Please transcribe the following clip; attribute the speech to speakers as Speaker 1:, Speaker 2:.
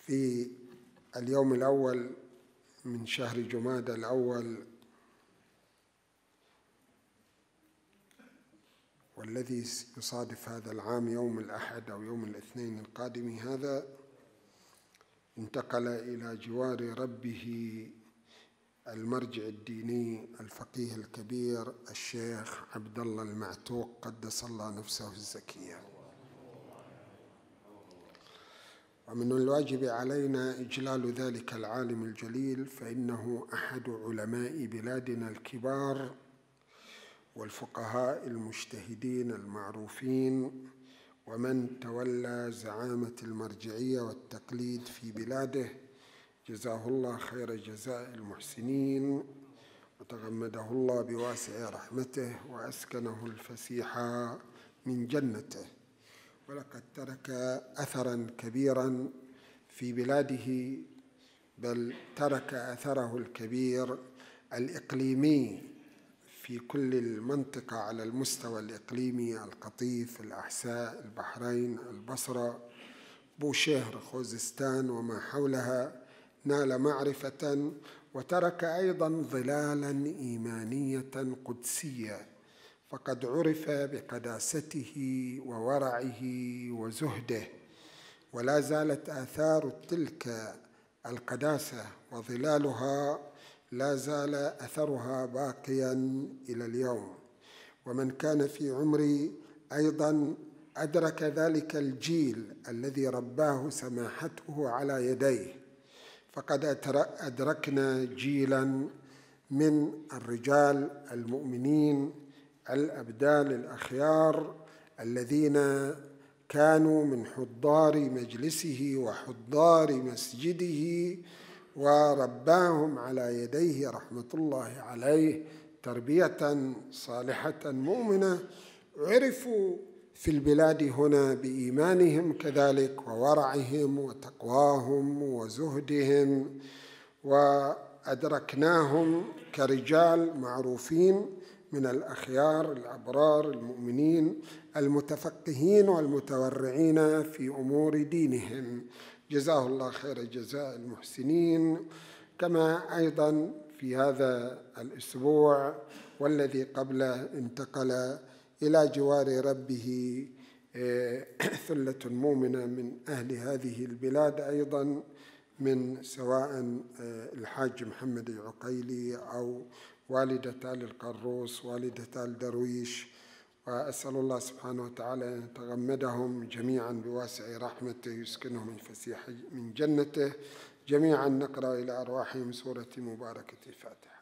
Speaker 1: في اليوم الأول من شهر جماد الأول والذي يصادف هذا العام يوم الأحد أو يوم الاثنين القادم هذا انتقل إلى جوار ربه المرجع الديني الفقيه الكبير الشيخ عبد الله المعتوق قدس الله نفسه الزكية. ومن الواجب علينا إجلال ذلك العالم الجليل فإنه أحد علماء بلادنا الكبار والفقهاء المجتهدين المعروفين ومن تولى زعامة المرجعية والتقليد في بلاده. جزاه الله خير جزاء المحسنين. وتغمده الله بواسع رحمته وأسكنه الفسيح من جنته. ولقد ترك اثرا كبيرا في بلاده بل ترك أثره الكبير الإقليمي في كل المنطقة على المستوى الإقليمي القطيف الأحساء البحرين البصرة بوشهر خوزستان وما حولها. نال معرفة وترك أيضا ظلالا إيمانية قدسية فقد عرف بقداسته وورعه وزهده ولا زالت آثار تلك القداسة وظلالها لا زال أثرها باقيا إلى اليوم. ومن كان في عمري أيضا أدرك ذلك الجيل الذي رباه سماحته على يديه. فقد أدركنا جيلا من الرجال المؤمنين الأبدال الأخيار الذين كانوا من حضار مجلسه وحضار مسجده ورباهم على يديه رحمة الله عليه تربية صالحة مؤمنة عرفوا في البلاد هنا بإيمانهم كذلك وورعهم وتقواهم وزهدهم وأدركناهم كرجال معروفين من الأخيار الأبرار المؤمنين المتفقهين والمتورعين في أمور دينهم. جزاه الله خير جزاء المحسنين. كما أيضا في هذا الأسبوع والذي قبله انتقل إلى جوار ربه ثلة مؤمنة من أهل هذه البلاد أيضا. من سواء الحاج محمد العقيلي أو والدة آل القروس والدة آل درويش. وأسأل الله سبحانه وتعالى أن يتغمدهم جميعا بواسع رحمته يسكنهم من فسيح من جنته. جميعا نقرأ إلى أرواحهم سورة مباركة الفاتحة.